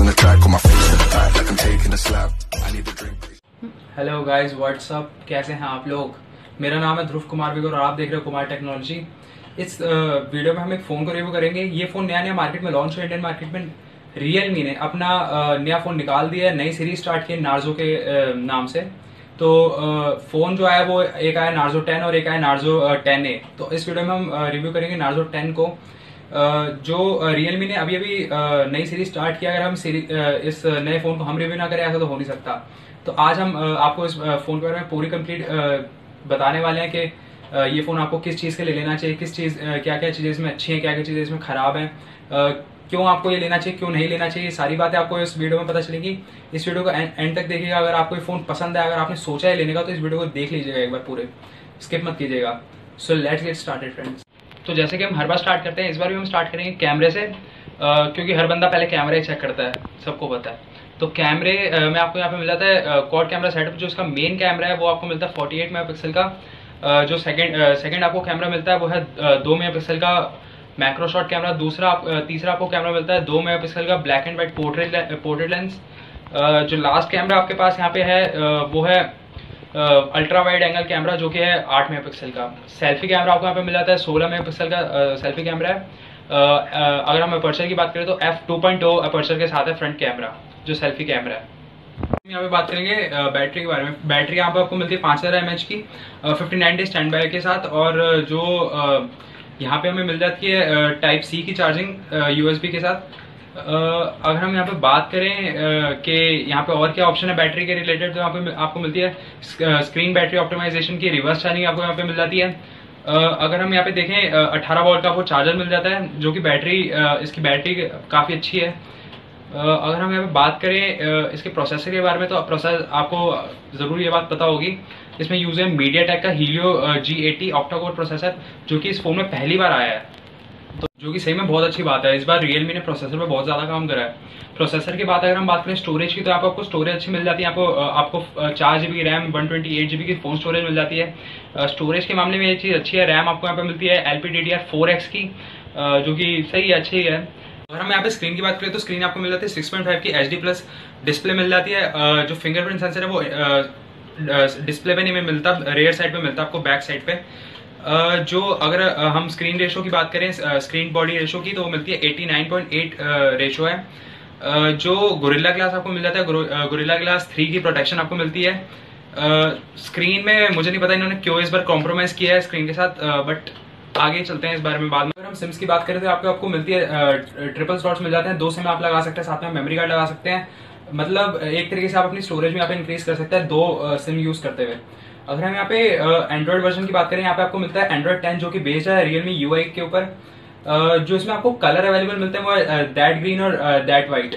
on the track, on my face to the back, like I'm taking a slap. I need a drink. Hello guys what's up कैसे हैं आप लोग? मेरा नाम है ध्रुव कुमार विगोर और आप देख रहे हो कुमार टेक्नोलॉजी। इस वीडियो में हम एक फ़ोन को रिव्यू करेंगे। ये फ़ोन नया नया मार्केट में लॉन्च हुआ इंडियन मार्केट में रियलमी ने अपना नया फ़ोन निकाल दिया है नई सीरीज़ स्टार्ट की नार्जो के नाम से। तो फ़ोन जो आया वो एक आया नार्जो 10 और एक आया नार्जो 10 ए तो इस वीडियो में हम रिव्यू करेंगे नार्जो 10 को। जो रियलमी ने अभी अभी नई सीरीज़ स्टार्ट किया अगर हम इस नए फ़ोन को हम रिव्यू ना करें, ऐसा तो हो नहीं सकता। तो आज हम आपको इस फ़ोन के बारे में पूरी कंप्लीट बताने वाले हैं कि ये फ़ोन आपको किस चीज़ के लिए लेना चाहिए, किस चीज़ क्या क्या चीज़ें इसमें अच्छी हैं क्या क्या चीज़ें इसमें ख़राब हैं क्यों आपको ये लेना चाहिए, क्यों नहीं लेना चाहिए सारी बातें आपको इस वीडियो में पता चलेगी। इस वीडियो को एंड तक देखिएगा। अगर आपको ये फ़ोन पसंद है अगर आपने सोचा है लेने का तो इस वीडियो को देख लीजिएगा एक बार पूरे। स्किप मत कीजिएगा। So let's get started friends तो जैसे कि हम हर बार स्टार्ट करते हैं इस बार भी हम स्टार्ट करेंगे कैमरे से अ, क्योंकि हर बंदा पहले कैमरा ही चेक करता है सबको पता है। तो कैमरे में आपको यहाँ पे मिल जाता है क्वाड कैमरा सेटअप जो इसका मेन कैमरा है वो आपको मिलता है फोर्टी 48 मेगापिक्सल का। अ, जो सेकंड सेकंड आपको कैमरा मिलता है वो है दो मेगापिक्सल का मैक्रो शॉट कैमरा दूसरा आप- तीसरा आपको कैमरा मिलता है दो मेगापिक्सल का black and white portrait portrait lens जो लास्ट कैमरा आपके पास यहाँ पे है वो है अल्ट्रा वाइड एंगल कैमरा जो कि है आठ मेगापिक्सल का। सेल्फी कैमरा आपको यहाँ पे मिल जाता है, सोलह मेगापिक्सल का सेल्फी कैमरा है। अगर हम अपर्चर की बात करें तो एफ़ टू पॉइंट अपर्चर के साथ है फ्रंट कैमरा जो सेल्फी कैमरा है। यहाँ पे बात करेंगे बैटरी के बारे में। बैटरी यहाँ पे आपको मिलती है पाँच हज़ार एम की fifty nine day stand by के साथ। और जो यहाँ पे हमें मिल जाती है टाइप सी की चार्जिंग यूएसबी के साथ। अगर हम यहाँ पे बात करें कि यहाँ पे और क्या ऑप्शन है बैटरी के रिलेटेड तो यहाँ पे आपको मिलती है स्क्रीन बैटरी ऑप्टिमाइजेशन की रिवर्स चार्जिंग आपको यहाँ पे मिल जाती है। अगर हम यहाँ पे देखें अठारह वोल्ट का वो चार्जर मिल जाता है, जो कि बैटरी इसकी बैटरी काफ़ी अच्छी है। अगर हम यहाँ पे बात करें इसके प्रोसेसर के बारे में तो प्रोसेस आपको ज़रूर ये बात पता होगी। इसमें यूज़ है मीडिया का Helio G eighty octa core processor जो कि इस फ़ोन में पहली बार आया है। जो कि सही में बहुत अच्छी बात है। इस बार रियलमी ने प्रोसेसर पर बहुत ज़्यादा काम करा है। प्रोसेसर की बात अगर हम बात करें स्टोरेज की तो आप आपको स्टोरेज अच्छी मिल जाती है। आपको आपको चार G B RAM one twenty eight G की फ़ोन स्टोरेज मिल जाती है। स्टोरेज के मामले में ये चीज़ अच्छी है। रैम आपको यहाँ पे मिलती है L P D four X की जो कि सही अच्छी है। अगर हम यहाँ पे स्क्रीन की बात करें तो स्क्रीन आपको मिल जाती है सिक्स पॉइंट फाइव की एच प्लस डिस्प्ले मिल जाती है। जो फिंगरप्रिंट सेंसर है वो डिस्प्ले पे नहीं मिलता रेयर साइड पे मिलता है आपको बैक साइड पे। जो अगर हम स्क्रीन रेशो की बात करें स्क्रीन बॉडी रेशो की तो वो मिलती है 89.8 रेशो है। जो गोरिल्ला ग्लास आपको मिल जाता है गोरिल्ला ग्लास थ्री की प्रोटेक्शन आपको मिलती है। स्क्रीन में मुझे नहीं पता इन्होंने क्यों इस बार कॉम्प्रोमाइज किया है स्क्रीन के साथ बट आगे चलते हैं इस बारे में बाद में। अगर हम सिम्स की बात करें तो आपको आपको मिलती है ट्रिपल स्लॉट्स मिल जाते हैं। दो सिम आप लगा सकते हैं, साथ में मेमोरी कार्ड लगा सकते हैं। मतलब एक तरीके से आप अपनी स्टोरेज में आप इंक्रीज कर सकते हैं दो सिम यूज़ करते हुए। अगर हम यहाँ पे एंड्रॉइड वर्जन की बात करें, यहाँ पे आपको मिलता है एंड्रॉइड टेन जो कि बेस्ड है रियलमी यूआई के ऊपर। जो इसमें आपको कलर अवेलेबल मिलते हैं, वो दैट ग्रीन और दैट वाइट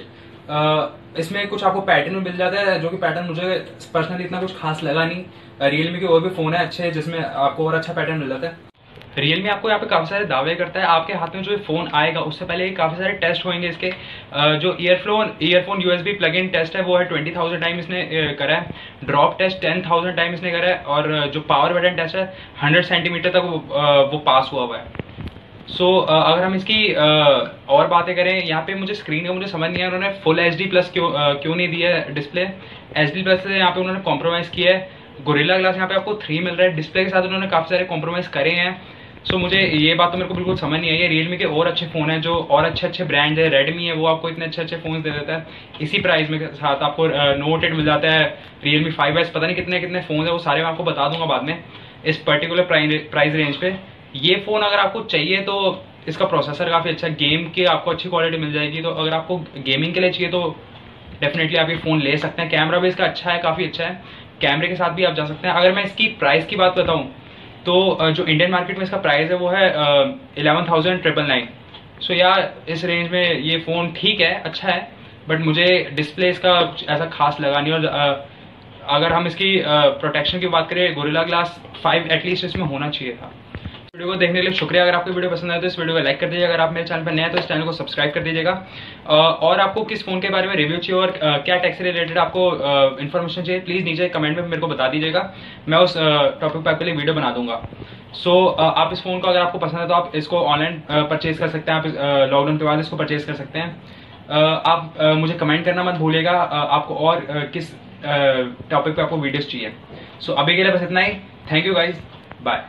इसमें कुछ आपको पैटर्न मिल जाता है, जो कि पैटर्न मुझे पर्सनली इतना कुछ खास लगा नहीं। रियलमी के और भी फ़ोन है अच्छे, जिसमें आपको और अच्छा पैटर्न मिल जाता है। रियलमी आपको यहाँ पे काफ़ी सारे दावे करता है। आपके हाथ में जो फ़ोन आएगा उससे पहले काफ़ी सारे टेस्ट होंगे इसके। जो earphone earphone USB plug in test है वो है ट्वेंटी थाउज़ेंड टाइम इसने करा है। Drop test ten thousand time इसने करा है और जो पावर बटन टेस्ट है हंड्रेड सेंटीमीटर तक वो, वो पास हुआ हुआ है। सो so, uh, अगर हम इसकी अ, और बातें करें यहाँ पे मुझे स्क्रीन का मुझे समझ नहीं आया उन्होंने फुल एच डी प्लस क्यों अ, क्यों नहीं दिया है डिस्प्ले एच डी प्लस से यहाँ पे उन्होंने कॉम्प्रोमाइज़ किया है। गोरिल्ला ग्लास यहाँ पे आपको थ्री मिल रहा है। डिस्प्ले के साथ उन्होंने काफ़ी सारे कॉम्प्रोमाइज़ करे हैं। सो मुझे ये बात तो मेरे को बिल्कुल समझ नहीं आई है। रियलमी के और अच्छे फ़ोन हैं जो और अच्छे अच्छे ब्रांड है। रेडमी है, वो आपको इतने अच्छे अच्छे फ़ोन दे देता है। इसी प्राइस में साथ आपको नोट एट मिल जाता है रियलमी फाइव एस पता नहीं कितने कितने फ़ोन है, वो सारे मैं आपको बता दूँगा बाद में, इस पर्टिकुलर प्राइस रेंज पे। ये फ़ोन अगर आपको चाहिए तो इसका प्रोसेसर काफ़ी अच्छा गेम की आपको अच्छी क्वालिटी मिल जाएगी। तो अगर आपको गेमिंग के लिए चाहिए तो डेफिनेटली आप ये फ़ोन ले सकते हैं। कैमरा भी इसका अच्छा है, काफ़ी अच्छा है। कैमरे के साथ भी आप जा सकते हैं। अगर मैं इसकी प्राइस की बात बताऊँ तो जो इंडियन मार्केट में इसका प्राइस है वो है eleven thousand triple nine so यार, इस रेंज में ये फ़ोन ठीक है अच्छा है बट मुझे डिस्प्ले इसका ऐसा खास लगा नहीं और अगर हम इसकी प्रोटेक्शन की बात करें गोरिल्ला ग्लास फाइव एटलीस्ट इसमें होना चाहिए था। वीडियो को देखने के लिए शुक्रिया। अगर आपको वीडियो पसंद आए तो इस वीडियो को लाइक कर दीजिए अगर आप मेरे चैनल पर नए हैं तो इस चैनल को सब्सक्राइब कर दीजिएगा। और आपको किस फ़ोन के बारे में रिव्यू चाहिए और क्या टैक्स रिलेटेड आपको इन्फॉर्मेशन चाहिए प्लीज़ नीचे कमेंट में मेरे को बता दीजिएगा। मैं उस टॉपिक पर आपके लिए वीडियो बना दूँगा। सो so, आप इस फ़ोन को अगर आपको पसंद है तो आप इसको ऑनलाइन परचेज कर सकते हैं। आप लॉकडाउन के बाद इसको परचेज कर सकते हैं। आप मुझे कमेंट करना मत भूलिएगा। आपको और किस टॉपिक पे आपको वीडियोस चाहिए। सो so, अभी के लिए बस इतना ही। Thank you guys bye